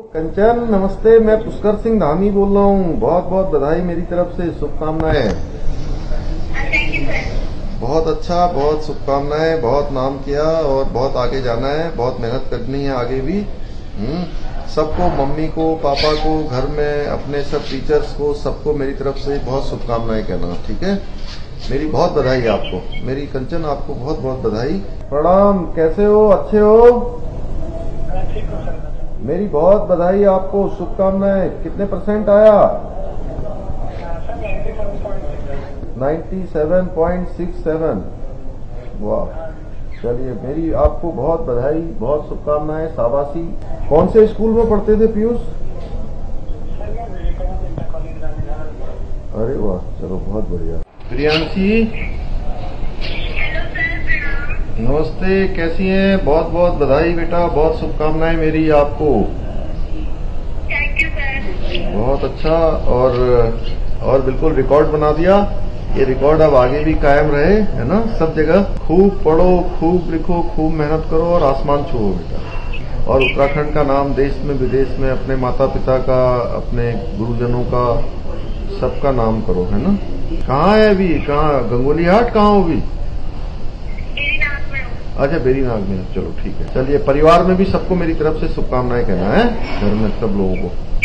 कंचन नमस्ते मैं पुष्कर सिंह धामी बोल रहा हूँ। बहुत बहुत बधाई मेरी तरफ़ से। शुभकामनाएँ। बहुत अच्छा बहुत शुभकामनाएँ बहुत नाम किया और बहुत आगे जाना है। बहुत मेहनत करनी है आगे भी। हम्म, सबको मम्मी को पापा को घर में अपने सब टीचर्स को सबको मेरी तरफ़ से बहुत शुभकामनाएँ कहना ठीक है? मेरी बहुत बधाई आपको। मेरी कंचन आपको बहुत बहुत बधाई। प्रणाम कैसे हो? अच्छे हो? मेरी बहुत बधाई आपको, शुभकामनाएँ। कितने परसेंट आया? नाइन्टी सेवन पॉइंट सिक्स 97.67 वाह। चलिए, मेरी आपको बहुत बधाई, बहुत शुभकामनाएँ, शाबाशी। कौन से स्कूल में पढ़ते थे, पीयूष? अरे वाह, चलो, बहुत बढ़िया। प्रियांशी? नमस्ते कैसी हैं? बहुत बहुत बधाई बेटा बहुत शुभकामनाएँ मेरी आपको। थैंक यू सर बहुत अच्छा और और बिल्कुल रिकॉर्ड बना दिया। ये रिकॉर्ड अब आगे भी कायम रहे है ना? सब जगह। खूब पढ़ो खूब लिखो खूब मेहनत करो और आसमान छुओ बेटा। और उत्तराखंड का नाम देश में विदेश में अपने माता पिता का अपने गुरुजनों का सबका नाम करो है ना? कहाँ है अभी? कहाँ? गंगोली हाट कहाँ हो अभी नाम बेरी नाग अच्छा में चलो, ठीक है। चलिए, परिवार में भी सबको मेरी तरफ़ से शुभकामनाएँ कहना है, घर में सब लोगों को।